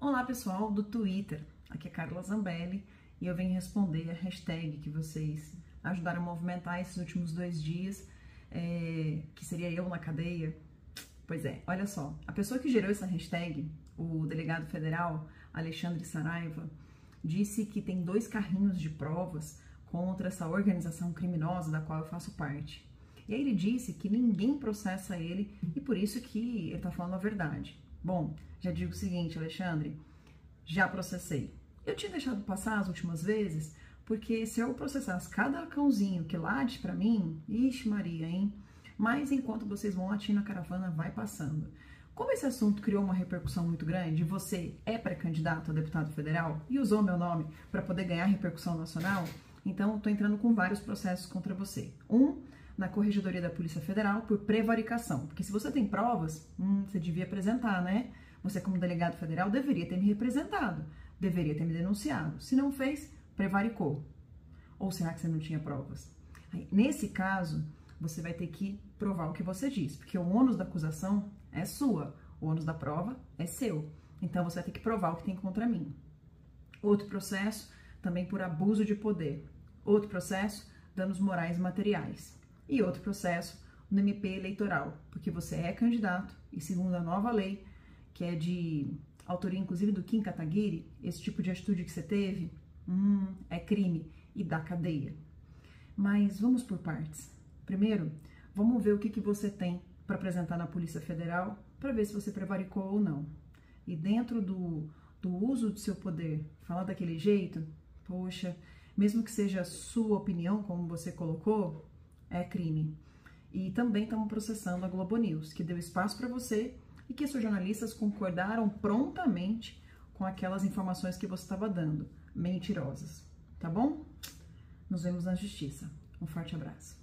Olá pessoal do Twitter, aqui é Carla Zambelli e eu venho responder a hashtag que vocês ajudaram a movimentar esses últimos dois dias, é, que seria eu na cadeia. Pois é, olha só, a pessoa que gerou essa hashtag, o delegado federal Alexandre Saraiva, disse que tem dois carrinhos de provas contra essa organização criminosa da qual eu faço parte. E aí ele disse que ninguém processa ele e por isso que ele tá falando a verdade. Bom, já digo o seguinte, Alexandre, já processei. Eu tinha deixado passar as últimas vezes, porque se eu processasse cada cãozinho que late para mim, ixi Maria, hein? Mas enquanto vocês vão latindo, a caravana vai passando. Como esse assunto criou uma repercussão muito grande, você é pré-candidato a deputado federal e usou meu nome para poder ganhar repercussão nacional, então estou entrando com vários processos contra você. Um, na Corregedoria da Polícia Federal por prevaricação. Porque se você tem provas, hum, você devia apresentar, né? Você, como delegado federal, deveria ter me representado, deveria ter me denunciado. Se não fez, prevaricou. Ou será que você não tinha provas? Aí, nesse caso, você vai ter que provar o que você diz, porque o ônus da acusação é sua, o ônus da prova é seu. Então você vai ter que provar o que tem contra mim. Outro processo, também por abuso de poder. Outro processo, danos morais materiais e outro processo no MP eleitoral, porque você é candidato e segundo a nova lei, que é de autoria inclusive do Kim Kataguiri, esse tipo de atitude que você teve hum, é crime e dá cadeia. Mas vamos por partes. Primeiro, vamos ver o que, que você tem para apresentar na Polícia Federal para ver se você prevaricou ou não. E dentro do, do uso do seu poder, falar daquele jeito, poxa, mesmo que seja sua opinião, como você colocou, é crime. E também estamos processando a Globo News, que deu espaço para você e que seus jornalistas concordaram prontamente com aquelas informações que você estava dando, mentirosas. Tá bom? Nos vemos na justiça. Um forte abraço.